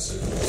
soon.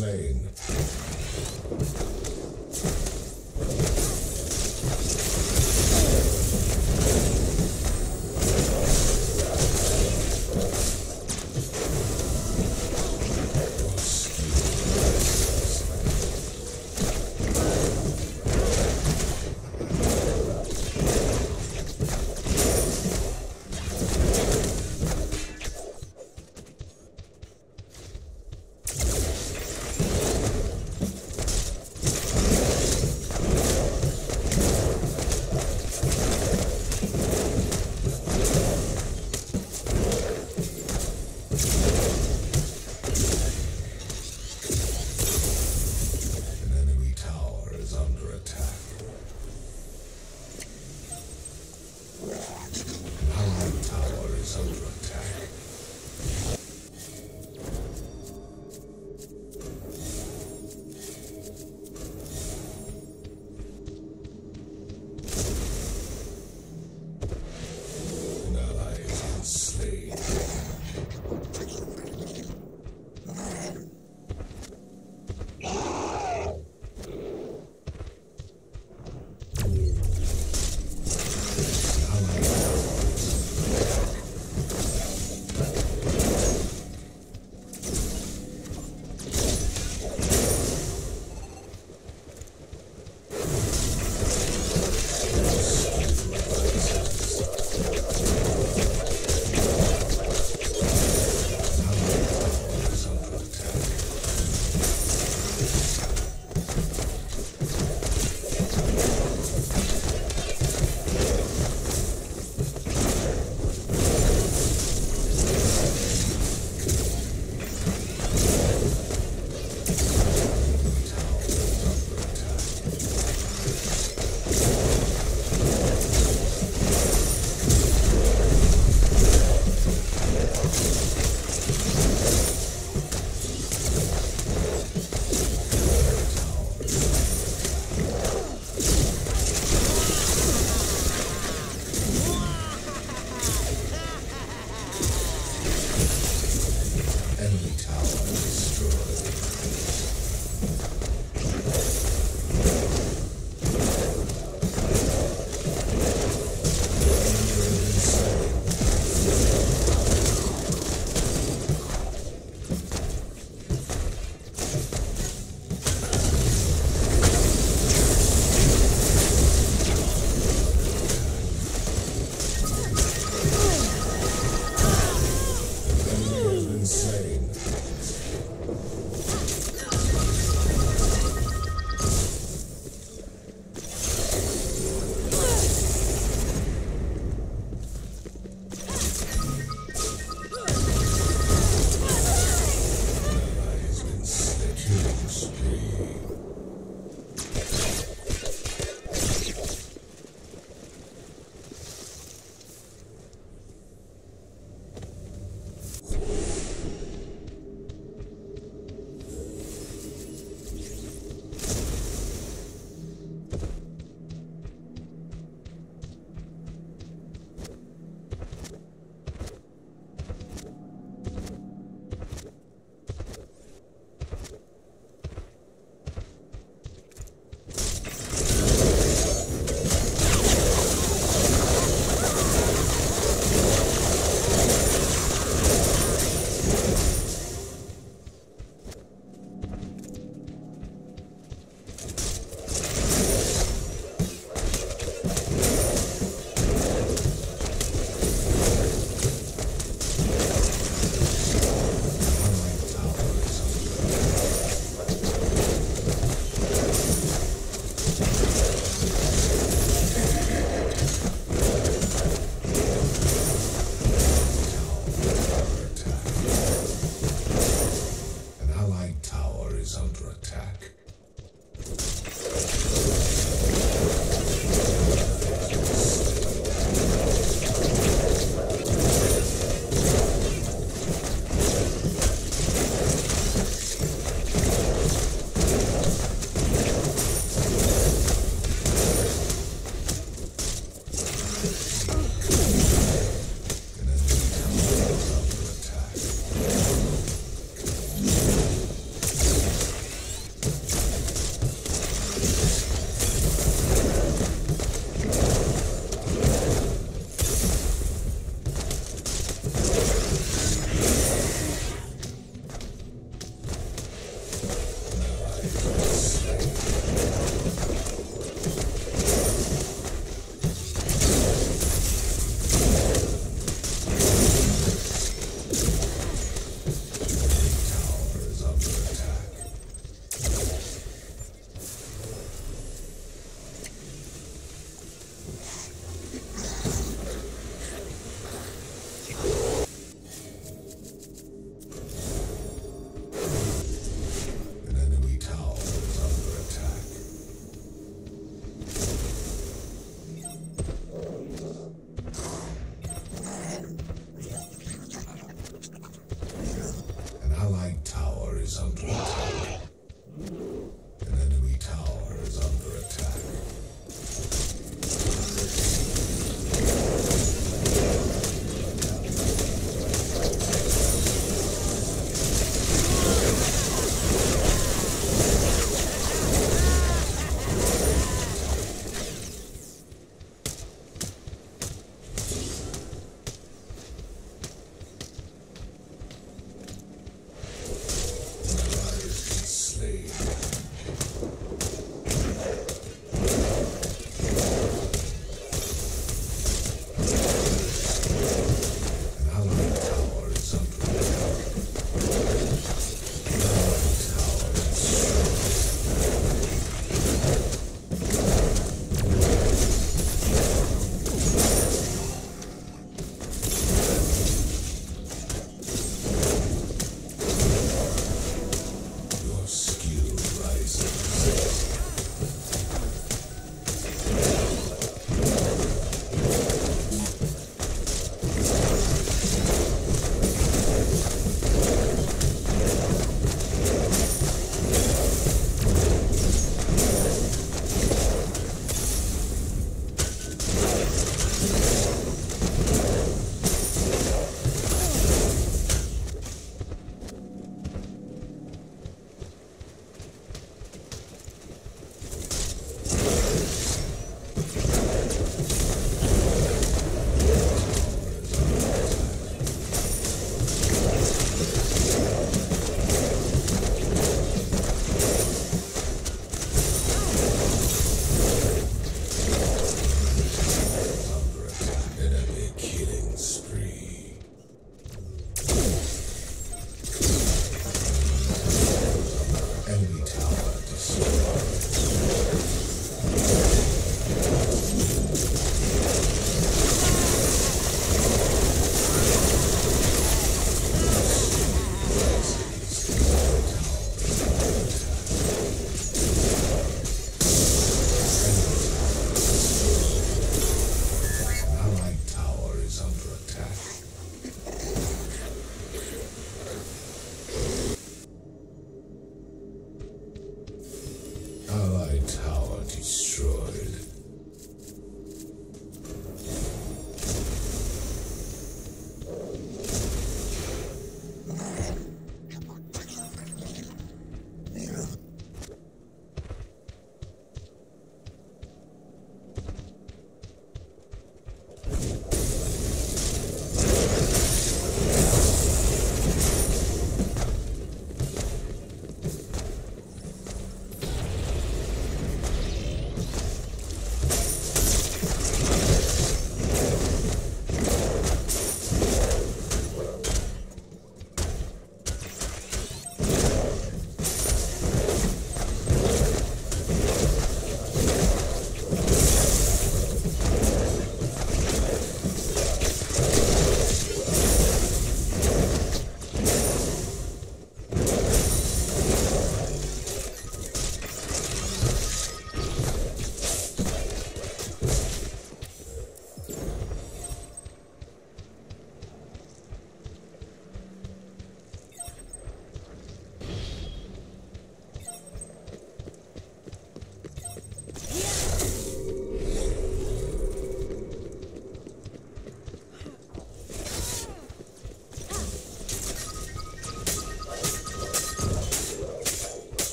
Slain.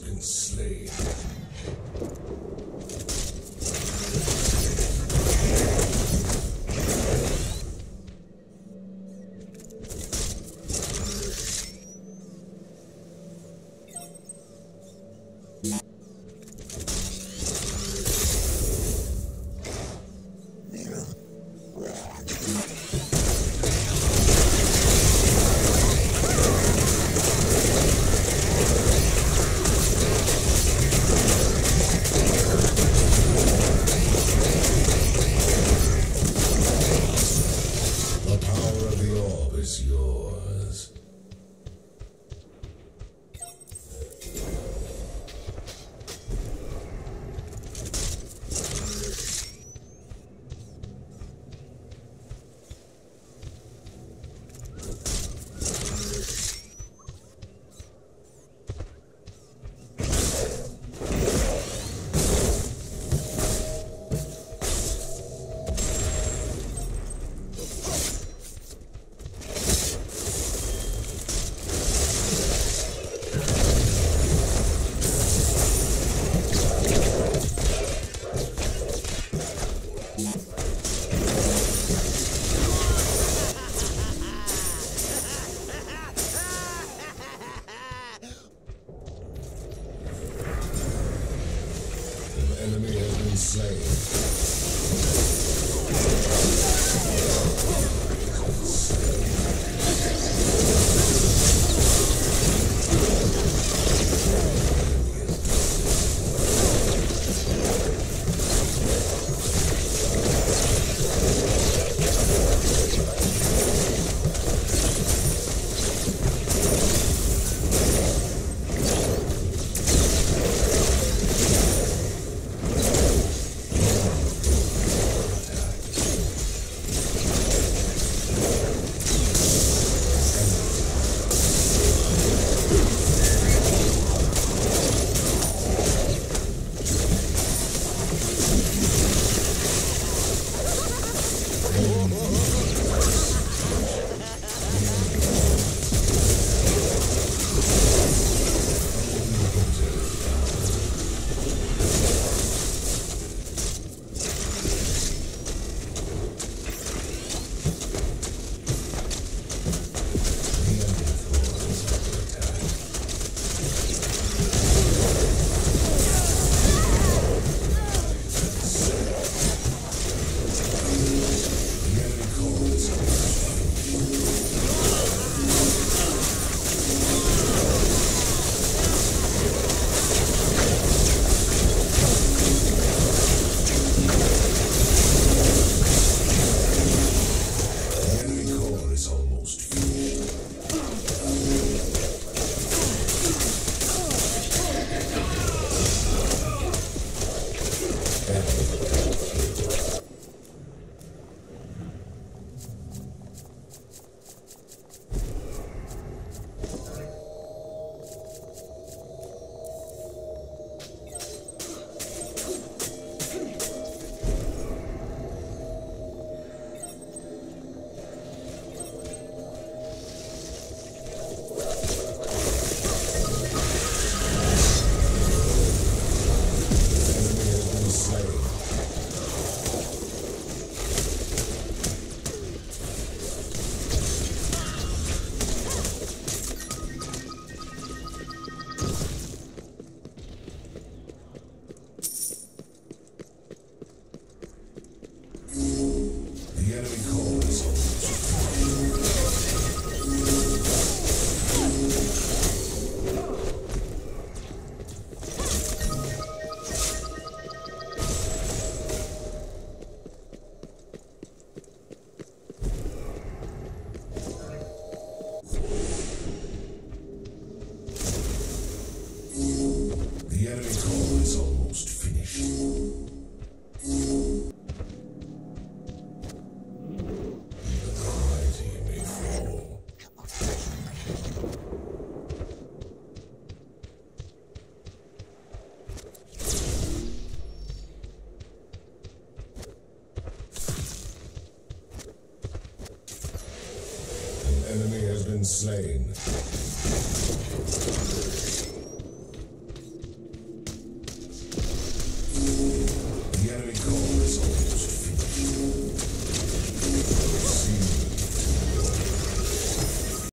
Been slain.